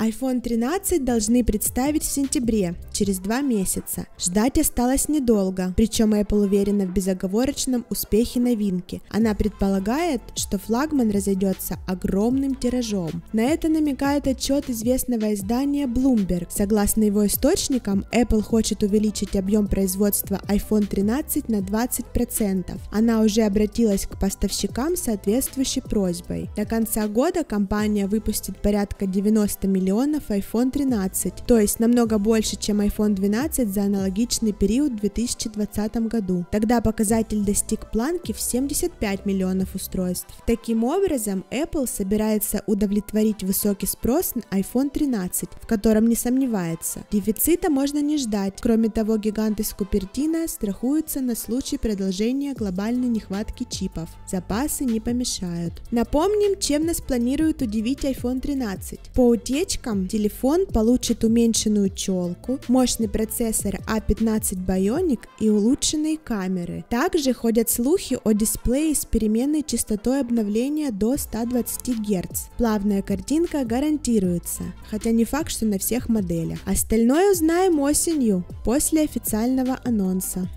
iPhone 13 должны представить в сентябре, через два месяца. Ждать осталось недолго, причем Apple уверена в безоговорочном успехе новинки. Она предполагает, что флагман разойдется огромным тиражом. На это намекает отчет известного издания Bloomberg. Согласно его источникам, Apple хочет увеличить объем производства iPhone 13 на 20%. Она уже обратилась к поставщикам с соответствующей просьбой. До конца года компания выпустит порядка 90 миллионов iPhone 13, то есть намного больше, чем iPhone 12 за аналогичный период в 2020 году. Тогда показатель достиг планки в 75 миллионов устройств. Таким образом, Apple собирается удовлетворить высокий спрос на iPhone 13, в котором не сомневается. Дефицита можно не ждать. Кроме того, гигант из Купертино страхуются на случай продолжения глобальной нехватки чипов. Запасы не помешают. Напомним, чем нас планирует удивить iPhone 13. По утечкам, телефон получит уменьшенную челку, мощный процессор A15 Bionic и улучшенные камеры. Также ходят слухи о дисплее с переменной частотой обновления до 120 Гц. Плавная картинка гарантируется, хотя не факт, что на всех моделях. Остальное узнаем осенью, после официального анонса.